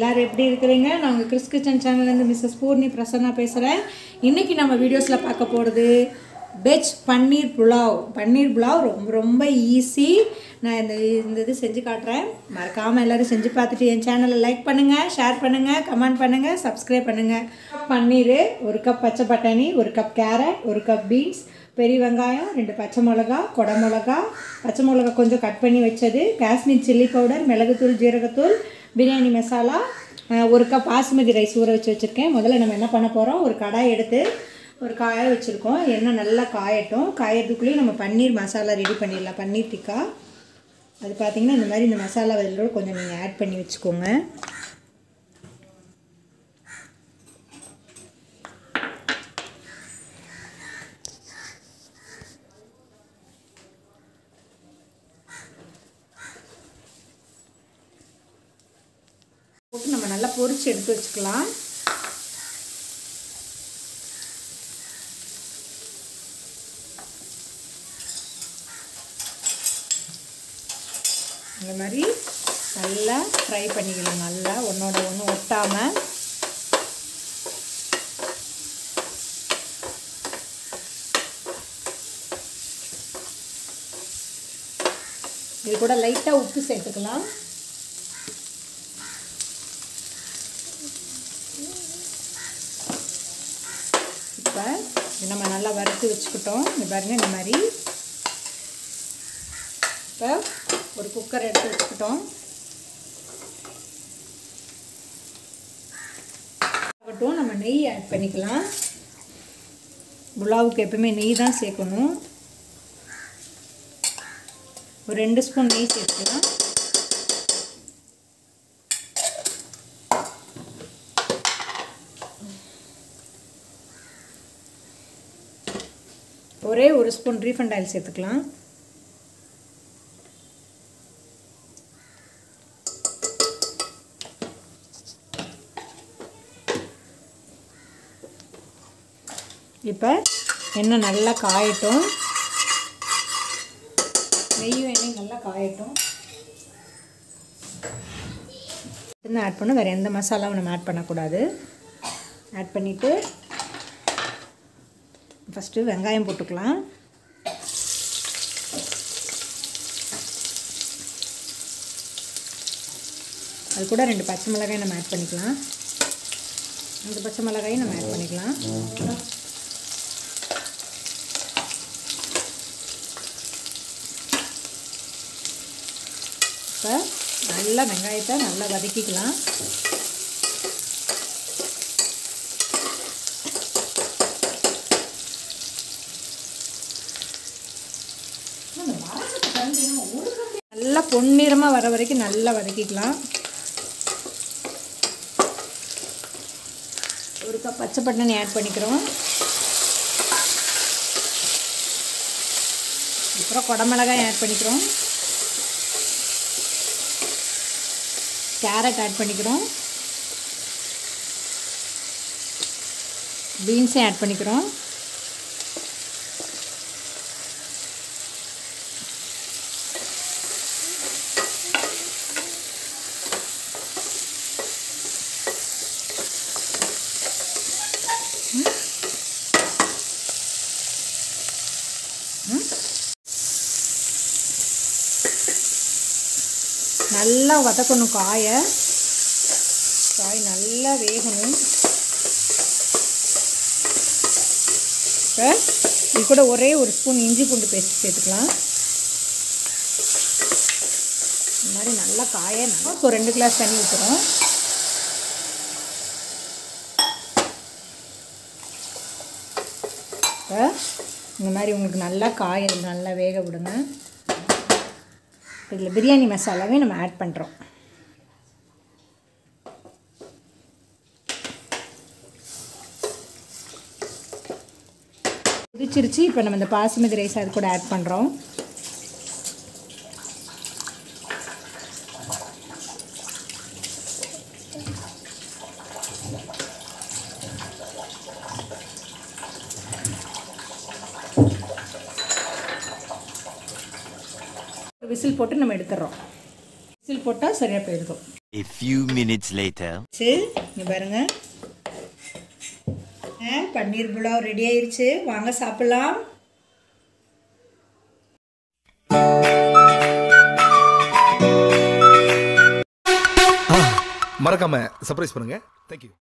எல்லோரும் எல்லாரும் எப்படி இருக்கிறீங்க? நான் உங்கள் கிறிஸ் கிச்சன் சேனல்லேருந்து மிஸ்ஸஸ் பூர்ணி பிரசன்னா பேசுகிறேன் இன்றைக்கி நம்ம வீடியோஸில் பார்க்க போகிறது வெஜ் பன்னீர் புலாவ். பன்னீர் புலாவ் ரொம்ப ரொம்ப ஈஸி நான் இந்த இந்த இது செஞ்சு காட்டுறேன். மறக்காமல் எல்லோரும் செஞ்சு பார்த்துட்டு என் சேனலை லைக் பண்ணுங்கள் ஷேர் பண்ணுங்கள் கமெண்ட் பண்ணுங்கள் சப்ஸ்கிரைப் பண்ணுங்கள் பன்னீர் ஒரு கப் பச்சை பட்டாணி ஒரு கப் கேரட் ஒரு கப் பீன்ஸ் பெரிய வெங்காயம் ரெண்டு பச்சை மிளகா கொடை மிளகா பச்சை மிளகா கொஞ்சம் கட் பண்ணி வச்சது. காஷ்மீர் சில்லி பவுடர் மிளகுத்தூள் ஜீரகத்தூள் பிரியாணி மசாலா ஒரு கப் பாசுமதி ரைஸ் ஊற வச்சு வச்சுருக்கேன். முதல்ல நம்ம என்ன பண்ண போகிறோம் ஒரு கடாய் எடுத்து ஒரு காய வச்சுருக்கோம். எண்ணெய் நல்லா காயட்டும். காயறதுக்குள்ளேயும் நம்ம பன்னீர் மசாலா ரெடி பண்ணிடலாம். பன்னீர் டிக்கா. அது பார்த்தீங்கன்னா இந்த மாதிரி இந்த மசாலா இதோட கொஞ்சம் நீங்கள் ஆட் பண்ணி வச்சுக்கோங்க. போட்டு நம்ம நல்லா பொரிச்சு எடுத்து வச்சுக்கலாம். இந்த மாதிரி நல்லா ஃப்ரை பண்ணிக்கலாம். நல்லா ஒன்றோட ஒன்று ஒட்டாமல் இது கூட லைட்டாக உப்பு சேர்த்துக்கலாம் இப்போ இது நம்ம நல்லா வறுத்து வச்சுக்கிட்டோம். இந்த பாருங்க இந்த மாதிரி. இப்போ ஒரு குக்கர் எடுத்து வச்சுக்கிட்டோம். ஆகட்டும் நம்ம நெய் ஆட் பண்ணிக்கலாம். புலாவுக்கு எப்பவுமே நெய் தான் சேர்க்கணும். ஒரு ரெண்டு ஸ்பூன் நெய் சேர்த்துக்கலாம். ஒரே ஒரு ஸ்பூன் ரீஃபண்ட் ஆயில் சேர்த்துக்கலாம். இப்போ எண்ணெய் நல்லா காயட்டும். நெய்யும் எண்ணெய் நல்லா காயட்டும். ஆட் பண்ணும் வேறு எந்த மசாலாவும் நம்ம ஆட் பண்ணக்கூடாது. ஆட் பண்ணிவிட்டு ஃபஸ்ட்டு வெங்காயம் போட்டுக்கலாம். அது கூட ரெண்டு பச்சை மிளகாய் நம்ம ஆட் பண்ணிக்கலாம். அந்த பச்சை மிளகாயும் நம்ம ஆட் பண்ணிக்கலாம். இப்போ நல்லா வெங்காயத்தை நல்லா வதக்கிக்கலாம் நல்லா பொன்னிறமாக வர வரைக்கும் நல்லா வதக்கிக்கலாம். ஒரு கப் பச்சை பட்டாணி ஆட் பண்ணிக்கிறோம். அப்புறம் குடமிளகாய் ஆட் பண்ணிக்கிறோம். கேரட் ஆட் பண்ணிக்கிறோம். பீன்ஸையும் ஆட் பண்ணிக்கிறோம். நல்லா வதக்கணும் காயை. காய் நல்லா வேகணும். இப்போ இது கூட ஒரே ஒரு ஸ்பூன் இஞ்சி பூண்டு பேஸ்ட் சேர்த்துக்கலாம். இந்த மாதிரி நல்லா காயை நல்லா இப்போ ரெண்டு கிளாஸ் தண்ணி ஊற்றுறோம் இப்போ இந்த மாதிரி உங்களுக்கு நல்லா காய நல்லா வேக விடுங்க. இதில் பிரியாணி மசாலாவே நம்ம ஆட் பண்ணுறோம் குதிச்சிருச்சு இப்போ நம்ம இந்த பாசுமதி ரைஸ் அது கூட ஆட் பண்ணுறோம் விசில் போட்டு நம்ம எடுத்துடுறோம் விசில் போட்டால் சரியாக போயிருக்கும் A few minutes later. சரி இங்க பாருங்க. ஆ, பன்னீர் புலாவ் ரெடி ஆயிருச்சு. வாங்க சாப்பிடலாம். மறக்காம சர்ப்ரைஸ் பண்ணுங்க. தேங்க்யூ